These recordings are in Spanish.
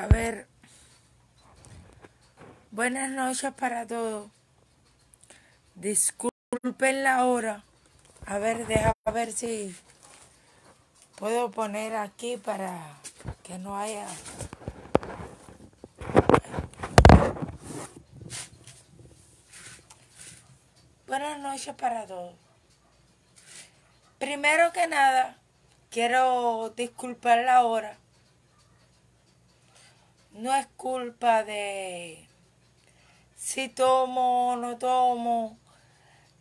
A ver. Buenas noches para todos. Disculpen la hora. A ver, deja ver si puedo poner aquí para que no haya... Buenas noches para todos. Primero que nada, quiero disculpar la hora. No es culpa de si tomo o no tomo.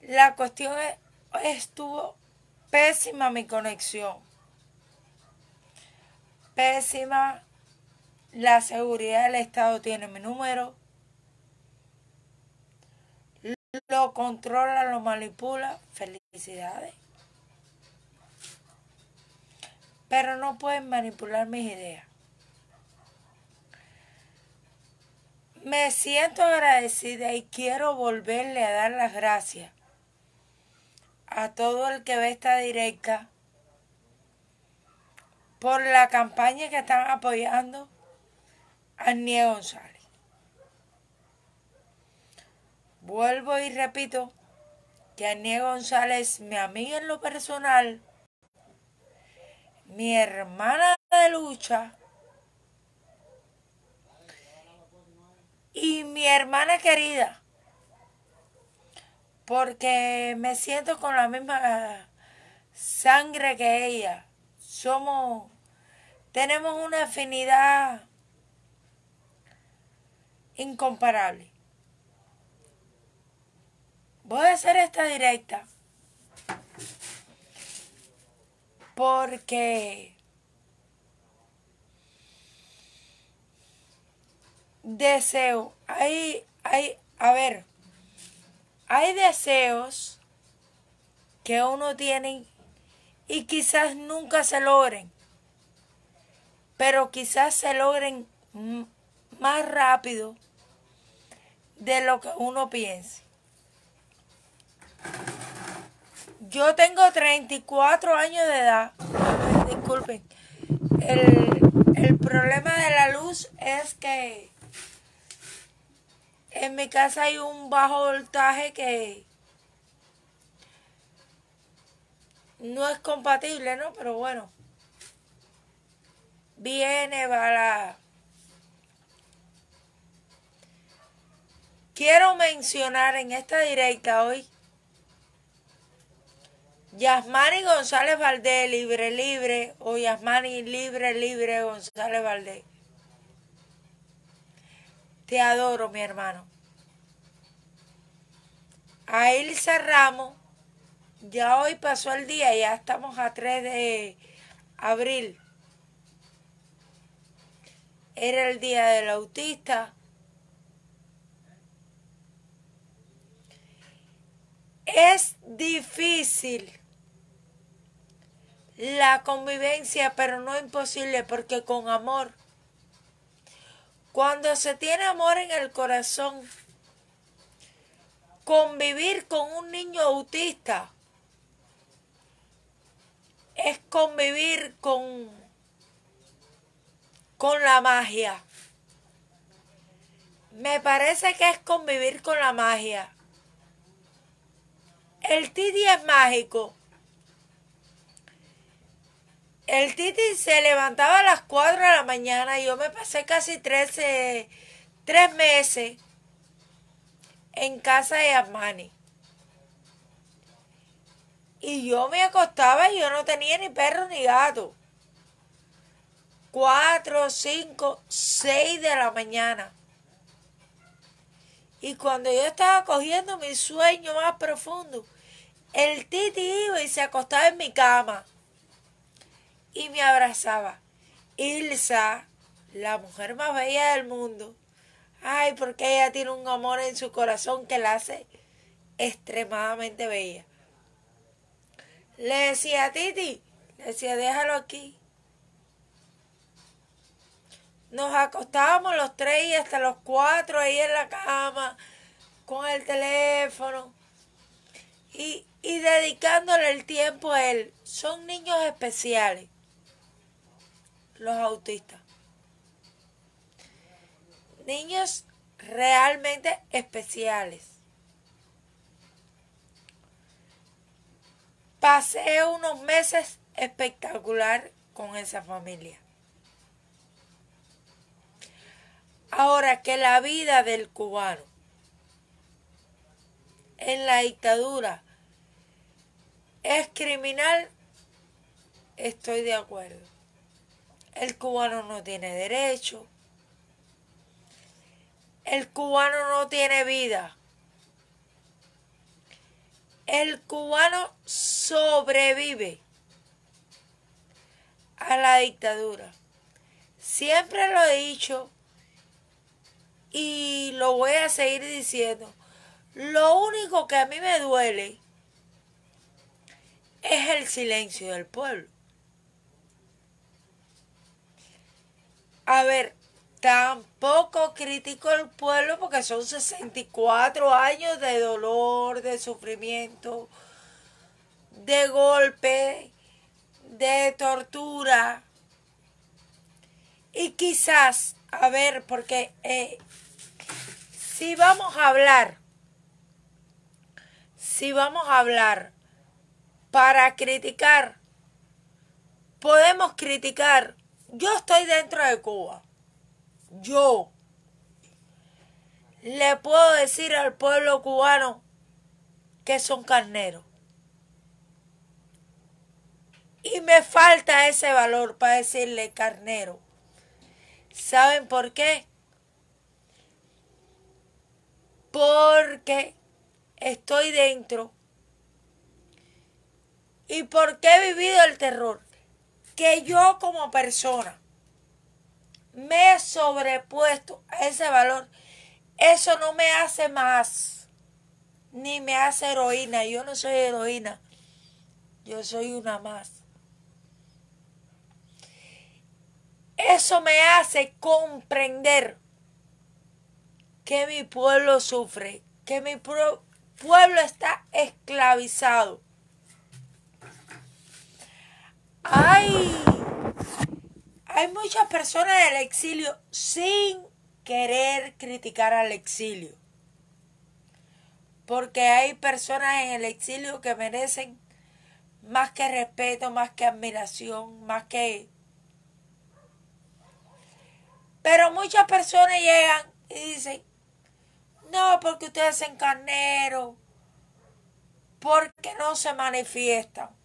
La cuestión es, estuvo pésima mi conexión. Pésima. La seguridad del Estado tiene mi número. Lo controla, lo manipula. Felicidades. Pero no pueden manipular mis ideas. Me siento agradecida y quiero volverle a dar las gracias a todo el que ve esta directa por la campaña que están apoyando a Nie González. Vuelvo y repito que Anie González, mi amiga en lo personal, mi hermana de lucha, y mi hermana querida, porque me siento con la misma sangre que ella. Somos, tenemos una afinidad incomparable. Voy a hacer esta directa porque deseo, hay, hay, a ver, hay deseos que uno tiene y quizás nunca se logren, pero quizás se logren más rápido de lo que uno piense. Yo tengo 34 años de edad. Disculpen. El, el problema de la luz es que en mi casa hay un bajo voltaje que no es compatible, ¿no? Pero bueno. Viene para... Quiero mencionar en esta directa hoy Yasmani González Valdés, libre, libre, o Yasmani libre, libre González Valdés. Te adoro, mi hermano. A Ilsa Ramos, ya hoy pasó el día, ya estamos a 3 de abril. Era el día del autista. Es difícil la convivencia, pero no imposible, porque con amor cuando se tiene amor en el corazón, convivir con un niño autista es convivir con, con la magia. Me parece que es convivir con la magia. El Titi es mágico el Titi se levantaba a las 4 de la mañana y yo me pasé casi 13, tres meses en casa de Asmani. Y yo me acostaba y yo no tenía ni perro ni gato. 4, 5, 6 de la mañana. Y cuando yo estaba cogiendo mi sueño más profundo, el Titi iba y se acostaba en mi cama y me abrazaba. Ilsa, la mujer más bella del mundo. Ay, porque ella tiene un amor en su corazón que la hace extremadamente bella. Le decía a Titi, le decía, déjalo aquí. Nos acostábamos los tres y hasta los cuatro ahí en la cama, con el teléfono. Y, y dedicándole el tiempo a él. Son niños especiales los autistas. niños realmente especiales. Pasé unos meses espectacular con esa familia. Ahora que la vida del cubano en la dictadura es criminal, estoy de acuerdo. El cubano no tiene derecho. El cubano no tiene vida. El cubano sobrevive a la dictadura. Siempre lo he dicho y lo voy a seguir diciendo. Lo único que a mí me duele es el silencio del pueblo. A ver, tampoco critico al pueblo porque son 64 años de dolor, de sufrimiento, de golpe, de tortura. Y quizás, a ver, porque eh, si vamos a hablar, si vamos a hablar para criticar, podemos criticar. Yo estoy dentro de Cuba. Yo le puedo decir al pueblo cubano que son carneros. Y me falta ese valor para decirle carnero. ¿Saben por qué? Porque estoy dentro. ¿Y porque he vivido el terror? Que yo como persona me he sobrepuesto a ese valor. Eso no me hace más, ni me hace heroína. Yo no soy heroína, yo soy una más. Eso me hace comprender que mi pueblo sufre, que mi pueblo está esclavizado. Hay, muchas personas en el exilio sin querer criticar al exilio. Porque hay personas en el exilio que merecen más que respeto, más que admiración, más que pero muchas personas llegan y dicen, no, porque ustedes son carneros, porque no se manifiestan.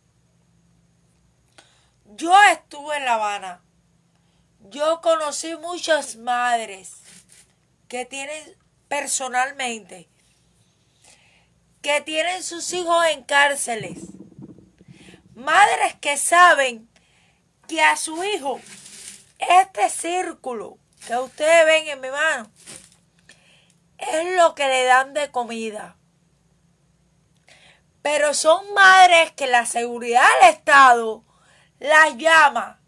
Yo estuve en La Habana. Yo conocí muchas madres que tienen personalmente, que tienen sus hijos en cárceles. Madres que saben que a su hijo este círculo que ustedes ven en mi mano es lo que le dan de comida. Pero son madres que la seguridad del Estado las llama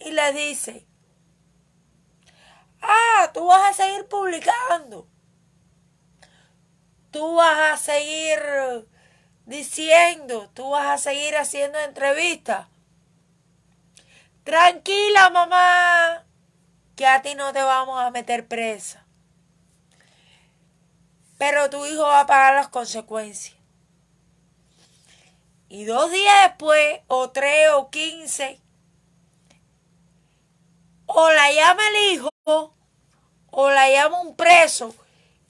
y les dice, ah, tú vas a seguir publicando, tú vas a seguir diciendo, tú vas a seguir haciendo entrevistas. Tranquila, mamá que a ti no te vamos a meter presa. Pero tu hijo va a pagar las consecuencias. Y dos días después, o tres o quince, o la llama el hijo, o la llama un preso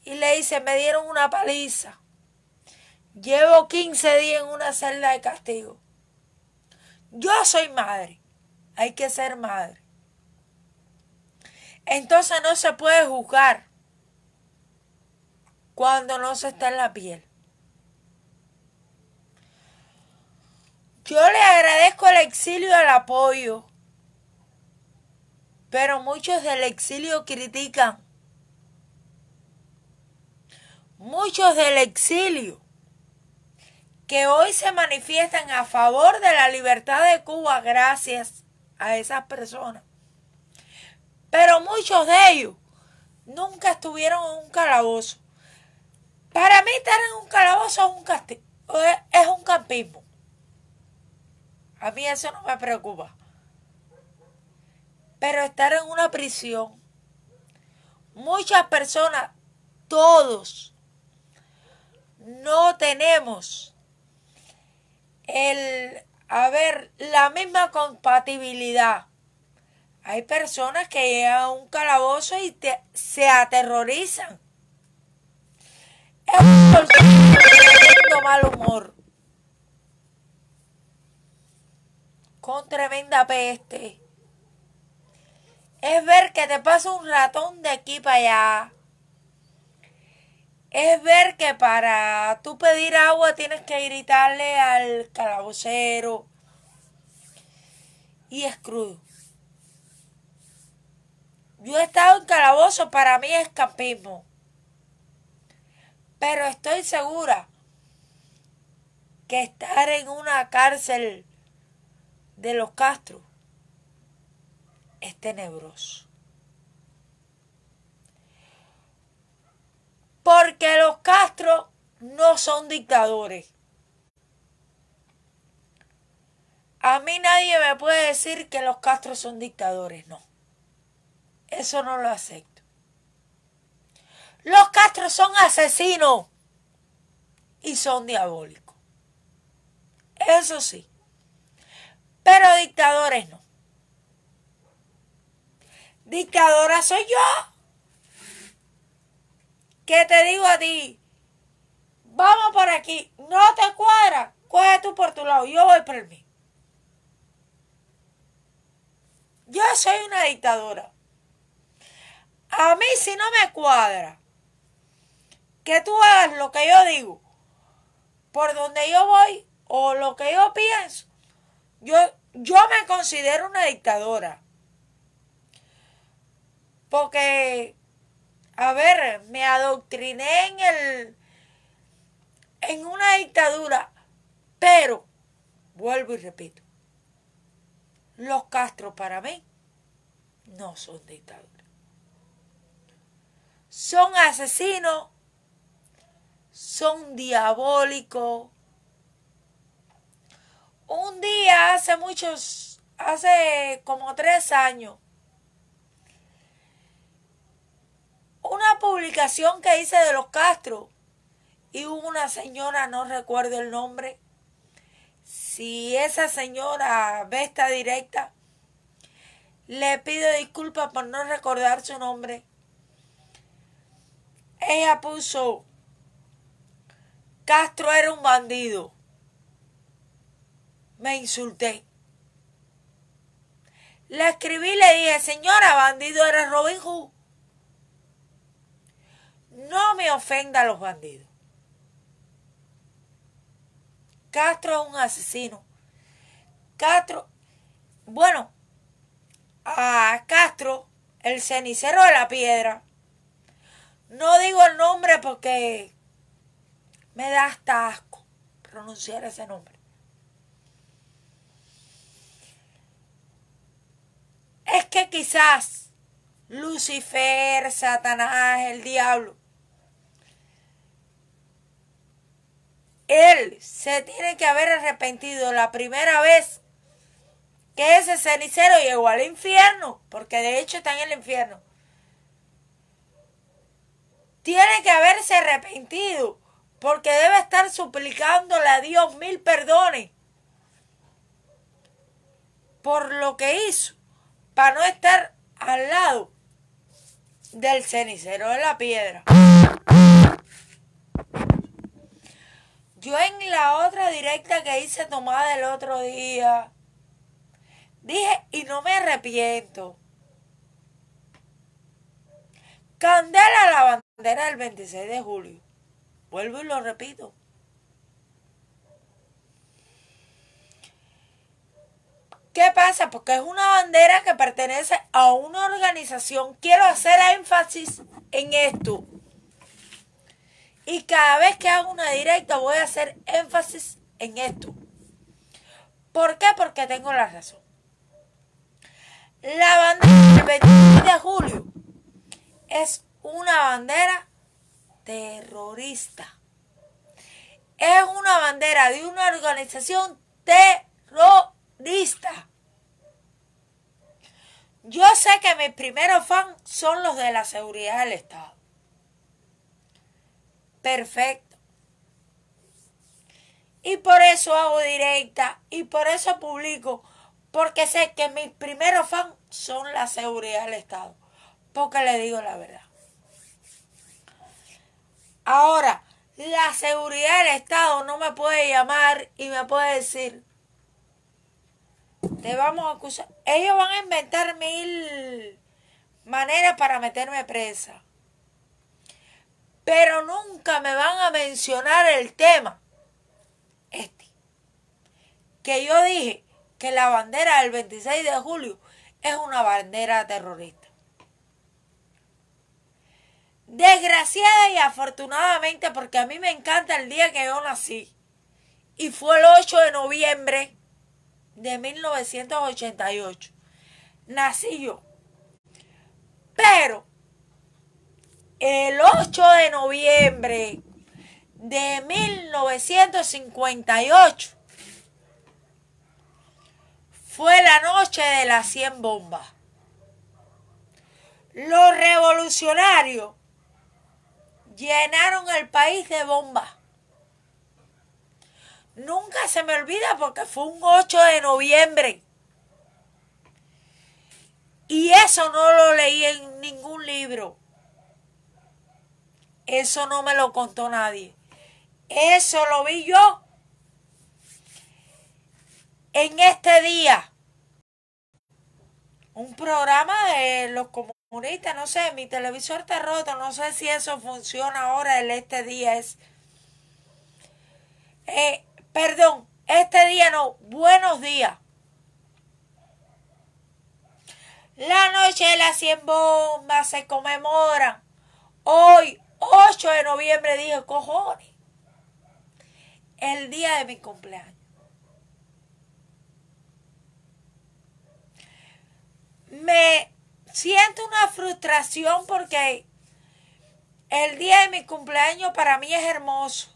y le dice, me dieron una paliza. Llevo 15 días en una celda de castigo. Yo soy madre. Hay que ser madre entonces no se puede juzgar cuando no se está en la piel. Yo le agradezco el exilio y el apoyo, pero muchos del exilio critican. Muchos del exilio que hoy se manifiestan a favor de la libertad de Cuba gracias a esas personas pero muchos de ellos nunca estuvieron en un calabozo. Para mí estar en un calabozo es un castigo, es un campismo. A mí eso no me preocupa. Pero estar en una prisión muchas personas, todos, no tenemos el, a ver, la misma compatibilidad. Hay personas que llegan a un calabozo y se aterrorizan. Es un mal humor. Con tremenda peste. Es ver que te pasa un ratón de aquí para allá es ver que para tú pedir agua tienes que gritarle al calabocero. Y es crudo. Yo he estado en calabozo, para mí es campismo. Pero estoy segura que estar en una cárcel de los Castros es tenebroso. Porque los Castro no son dictadores. A mí nadie me puede decir que los Castro son dictadores, no. Eso no lo acepto. Los Castro son asesinos y son diabólicos. Eso sí. Pero dictadores no. Dictadora soy yo. ¿Qué te digo a ti? Vamos por aquí. No te cuadra. Coge tú por tu lado. Yo voy por el mío. Yo soy una dictadora. A mí si no me cuadra que tú hagas lo que yo digo, por donde yo voy o lo que yo pienso, yo, yo me considero una dictadora. Porque a ver, me adoctriné en el en una dictadura, pero vuelvo y repito, los Castro para mí no son dictaduras. Son asesinos, son diabólicos. Un día, hace muchos, hace como tres años, una publicación que hice de los Castro y hubo una señora, no recuerdo el nombre, si esa señora ve esta directa, le pido disculpas por no recordar su nombre. Ella puso, Castro era un bandido. Me insulté. Le escribí y le dije, señora, bandido era Robin Hood. No me ofenda a los bandidos. Castro es un asesino. Castro, bueno, a Castro, el cenicero de la piedra. No digo el nombre porque me da hasta asco pronunciar ese nombre. Es que quizás Lucifer, Satanás, el diablo, él se tiene que haber arrepentido la primera vez que ese cenicero llegó al infierno, porque de hecho está en el infierno. Tiene que haberse arrepentido, porque debe estar suplicándole a Dios mil perdones por lo que hizo, para no estar al lado del cenicero de la piedra. Yo en la otra directa que hice tomada el otro día, dije, y no me arrepiento. Candela la bandera del 26 de julio. Vuelvo y lo repito. ¿Qué pasa? Porque es una bandera que pertenece a una organización. Quiero hacer énfasis en esto. Y cada vez que hago una directa voy a hacer énfasis en esto. ¿Por qué? Porque tengo la razón. La bandera del 26 de julio es una bandera terrorista. Es una bandera de una organización terrorista. Yo sé que mis primeros fans son los de la seguridad del Estado. Perfecto. Y por eso hago directa y por eso publico, porque sé que mis primeros fans son la seguridad del Estado. Porque le digo la verdad. Ahora, la seguridad del Estado no me puede llamar y me puede decir, te vamos a acusar. Ellos van a inventar mil maneras para meterme presa. Pero nunca me van a mencionar el tema. Este. Que yo dije que la bandera del 26 de julio es una bandera terrorista. Desgraciada y afortunadamente, porque a mí me encanta el día que yo nací. Y fue el 8 de noviembre de 1988. Nací yo. Pero el 8 de noviembre de 1958 fue la noche de las 100 bombas. Los revolucionarios llenaron el país de bombas. Nunca se me olvida porque fue un 8 de noviembre. Y eso no lo leí en ningún libro. Eso no me lo contó nadie. Eso lo vi yo en este día. Un programa de los comunistas, no sé, mi televisor está roto, no sé si eso funciona ahora, el este día es... Eh, perdón, este día no, buenos días. La noche de las 100 bombas se conmemora. Hoy, 8 de noviembre, dije, cojones. El día de mi cumpleaños. Me siento una frustración porque el día de mi cumpleaños para mí es hermoso.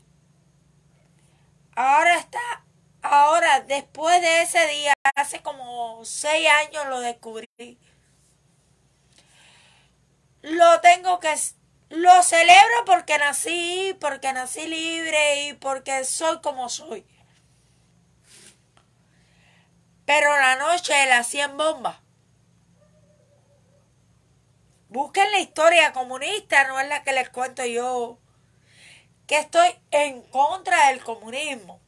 Ahora está, ahora después de ese día, hace como seis años lo descubrí. Lo tengo que, lo celebro porque nací, porque nací libre y porque soy como soy. Pero la noche de las 100 bombas. Busquen la historia comunista, no es la que les cuento yo que estoy en contra del comunismo.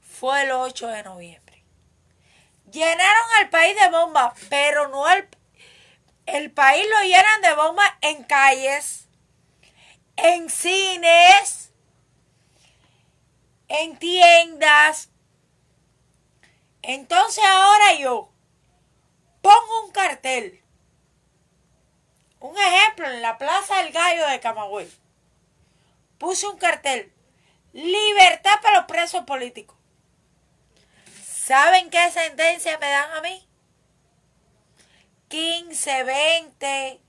Fue el 8 de noviembre. Llenaron el país de bombas, pero no el, el país lo llenan de bombas en calles, en cines, en tiendas. Entonces ahora yo pongo un cartel un ejemplo, en la Plaza del Gallo de Camagüey, puse un cartel, libertad para los presos políticos. ¿Saben qué sentencia me dan a mí? 15, 20,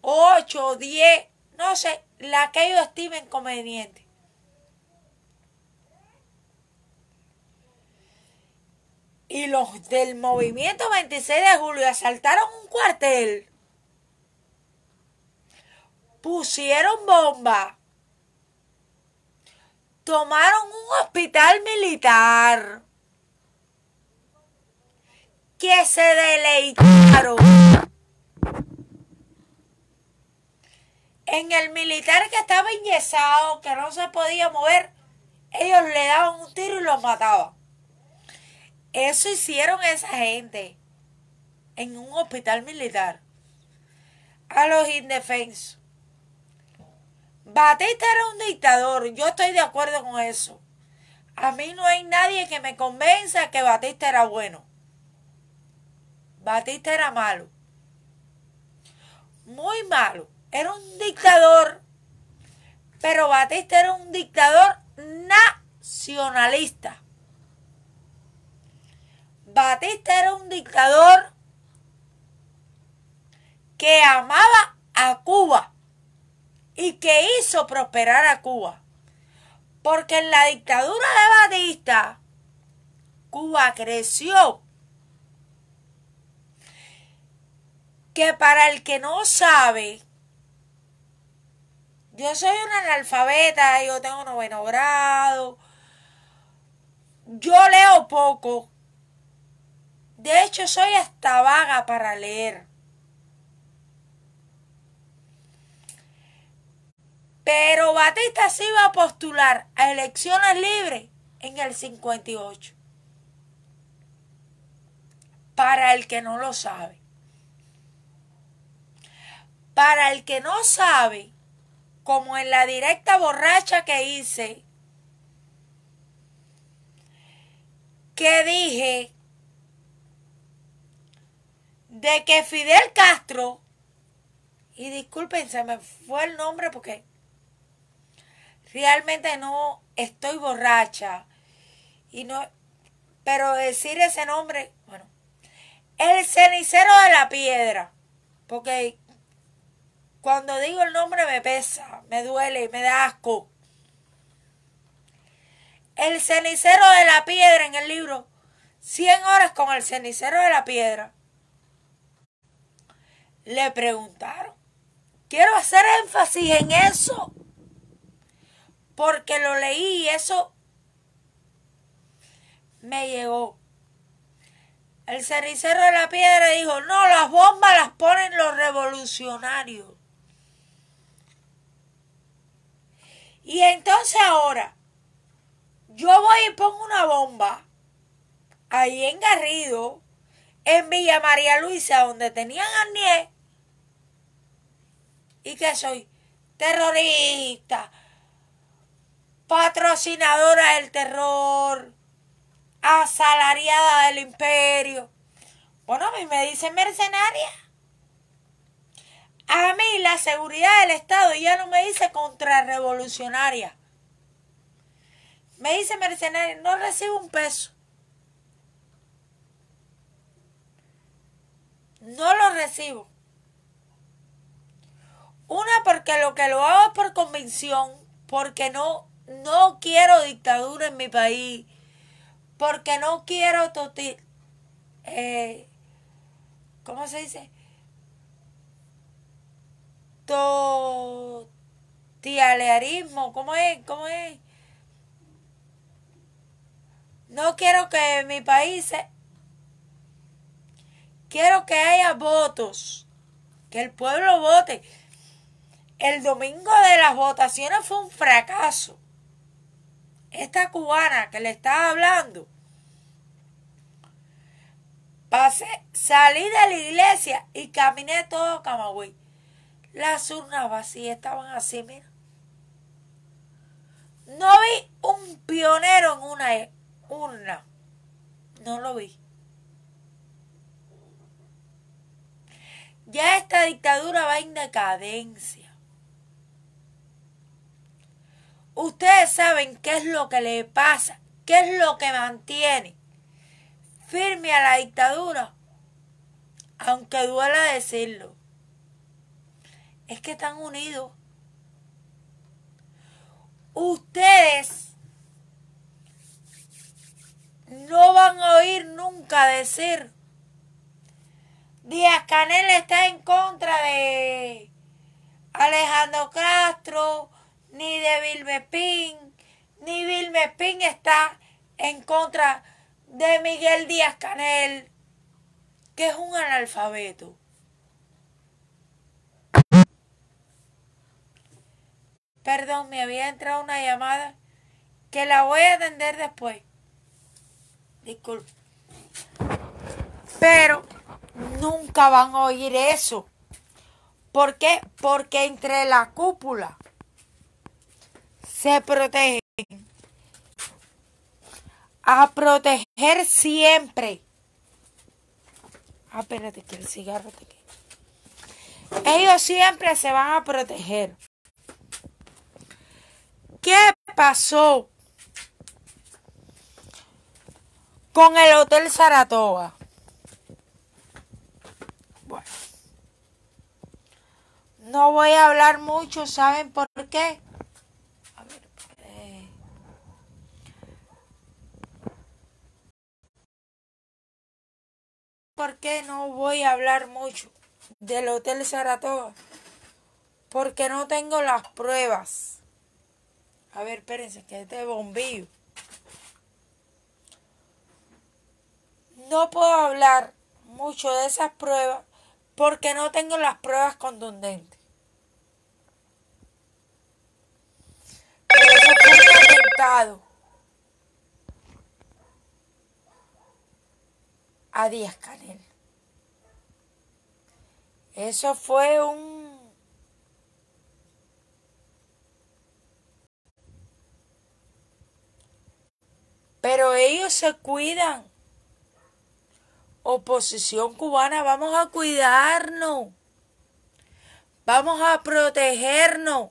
8, 10, no sé, la que ellos estimen conveniente. Y los del movimiento 26 de julio asaltaron un cuartel pusieron bomba, tomaron un hospital militar que se deleitaron en el militar que estaba enyesado, que no se podía mover, ellos le daban un tiro y los mataban. Eso hicieron esa gente en un hospital militar a los indefensos. Batista era un dictador, yo estoy de acuerdo con eso. A mí no hay nadie que me convenza que Batista era bueno. Batista era malo. Muy malo. Era un dictador. Pero Batista era un dictador nacionalista. Batista era un dictador que amaba a Cuba y que hizo prosperar a Cuba. Porque en la dictadura de Batista Cuba creció. Que para el que no sabe, yo soy una analfabeta, yo tengo noveno grado, yo leo poco. De hecho, soy hasta vaga para leer. Pero Batista se iba a postular a elecciones libres en el 58. Para el que no lo sabe. Para el que no sabe, como en la directa borracha que hice, que dije de que Fidel Castro, y disculpen, se me fue el nombre porque realmente no estoy borracha y no pero decir ese nombre bueno el cenicero de la piedra porque cuando digo el nombre me pesa me duele me da asco. El cenicero de la piedra en el libro 100 horas con el cenicero de la piedra. Le preguntaron quiero hacer énfasis en eso porque lo leí y eso me llegó. El cericero de la piedra dijo, no, las bombas las ponen los revolucionarios. Y entonces ahora, yo voy y pongo una bomba ahí en Garrido, en Villa María Luisa, donde tenían a ¿Y que soy? Terrorista, patrocinadora del terror, asalariada del imperio. Bueno, a mí me dicen mercenaria. A mí la seguridad del Estado ya no me dice contrarrevolucionaria. Me dice mercenaria, no recibo un peso. No lo recibo. Una porque lo que lo hago es por convicción, porque no no quiero dictadura en mi país, porque no quiero toti eh, ¿cómo se dice? Totialearismo, ¿cómo es? ¿Cómo es? No quiero que mi país se... Quiero que haya votos, que el pueblo vote. El domingo de las votaciones fue un fracaso esta cubana que le estaba hablando, pasé, salí de la iglesia y caminé todo Camagüey. Las urnas vacías estaban así, mira. No vi un pionero en una urna. No lo vi. Ya esta dictadura va en decadencia. Ustedes saben qué es lo que le pasa, qué es lo que mantiene firme a la dictadura, aunque duela decirlo. Es que están unidos. Ustedes no van a oír nunca decir Díaz Canel está en contra de Alejandro Castro, ni de Vilmepín, ni Vilmepín está en contra de Miguel Díaz Canel, que es un analfabeto. Perdón, me había entrado una llamada que la voy a atender después. Disculpe. Pero nunca van a oír eso. ¿Por qué? Porque entre la cúpula se protegen a proteger siempre. Ah, espérate que el cigarro te queda. Ellos siempre se van a proteger. ¿Qué pasó con el Hotel Saratoga? Bueno, no voy a hablar mucho, ¿saben por qué? Por qué no voy a hablar mucho del Hotel Saratoga. Porque no tengo las pruebas. A ver, espérense, que este bombillo. No puedo hablar mucho de esas pruebas porque no tengo las pruebas contundentes. Pero eso fue a Díaz Canel. Eso fue un Pero ellos se cuidan. Oposición cubana, vamos a cuidarnos. Vamos a protegernos.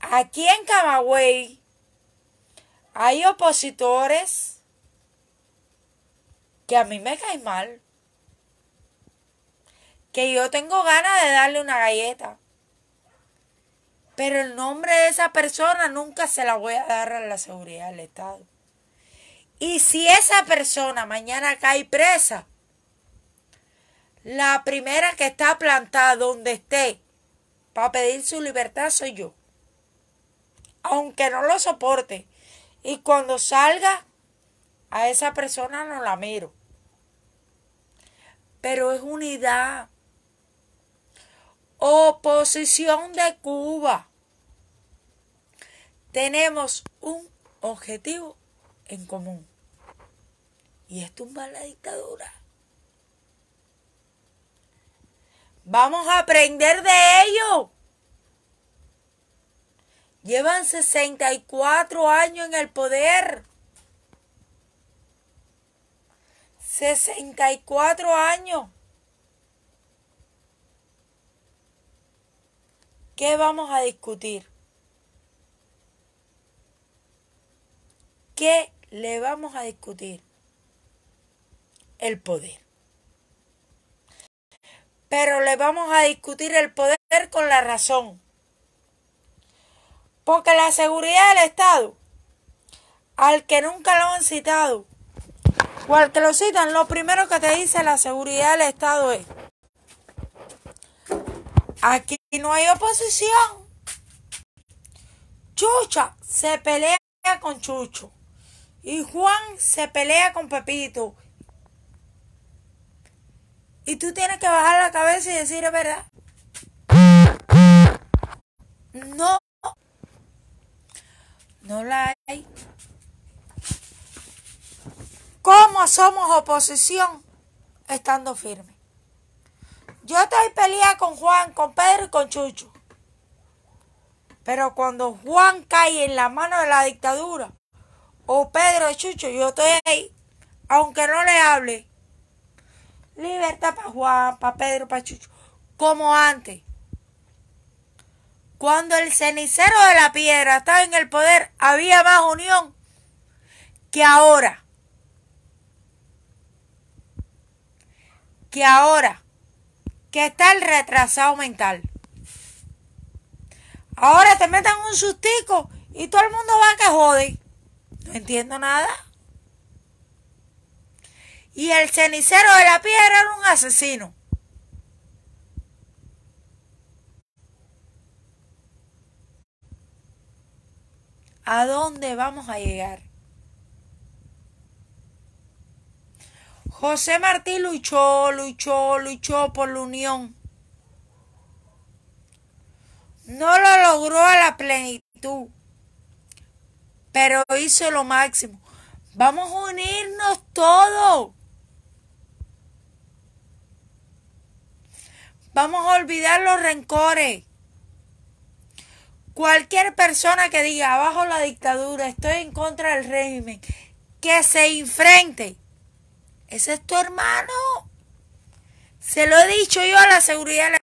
Aquí en Camagüey hay opositores que a mí me caen mal. Que yo tengo ganas de darle una galleta. Pero el nombre de esa persona nunca se la voy a dar a la seguridad del Estado. Y si esa persona mañana cae presa, la primera que está plantada donde esté para pedir su libertad soy yo. Aunque no lo soporte. Y cuando salga, a esa persona no la miro. Pero es unidad. Oposición de Cuba. Tenemos un objetivo en común. Y es tumbar la dictadura. Vamos a aprender de ello. Llevan 64 años en el poder. 64 años. ¿Qué vamos a discutir? ¿Qué le vamos a discutir? El poder. Pero le vamos a discutir el poder con la razón. Porque la seguridad del Estado, al que nunca lo han citado, o al que lo citan, lo primero que te dice la seguridad del Estado es, aquí no hay oposición. Chucha se pelea con Chucho. Y Juan se pelea con Pepito. Y tú tienes que bajar la cabeza y decir es verdad. No. No la hay. ¿Cómo somos oposición estando firme? Yo estoy peleada con Juan, con Pedro y con Chucho. Pero cuando Juan cae en la mano de la dictadura, o Pedro y Chucho, yo estoy ahí, aunque no le hable. Libertad para Juan, para Pedro, para Chucho. Como antes. Cuando el cenicero de la piedra estaba en el poder, había más unión que ahora. Que ahora. Que está el retrasado mental. Ahora te meten un sustico y todo el mundo va a que jode. No entiendo nada. Y el cenicero de la piedra era un asesino. ¿A dónde vamos a llegar? José Martí luchó, luchó, luchó por la unión. No lo logró a la plenitud, pero hizo lo máximo. Vamos a unirnos todos. Vamos a olvidar los rencores. Cualquier persona que diga abajo la dictadura, estoy en contra del régimen, que se enfrente. Ese es tu hermano. Se lo he dicho yo a la seguridad